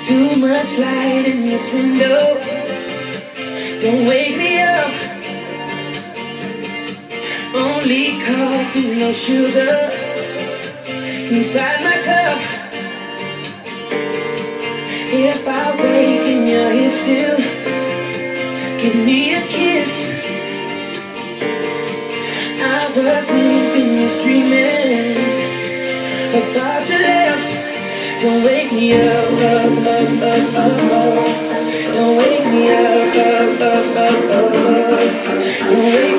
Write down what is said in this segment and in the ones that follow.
Too much light in this window. Don't wake me up. Only coffee, no sugar. Inside my cup. If I wake and you're here still, give me a kiss. I wasn't finished dreaming about lips. Don't wake me up, up, up, up, up, up. Don't wake me up, up, up, up, up, up. Don't wake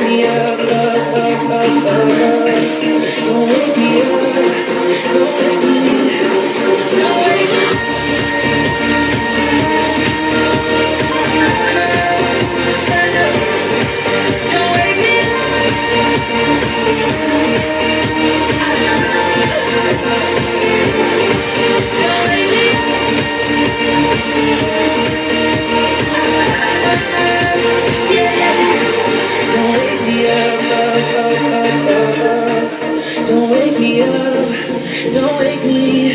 don't wake me.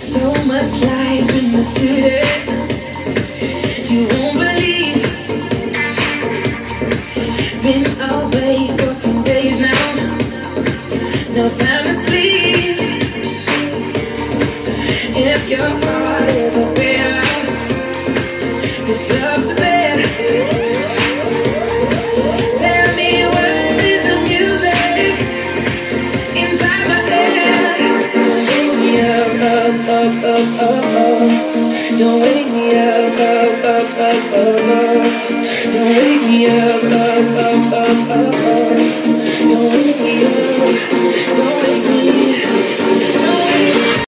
So much life in the city, you won't believe. Been away for some days now, no time to sleep. If your heart up, up, up, up, up. Don't wake me up.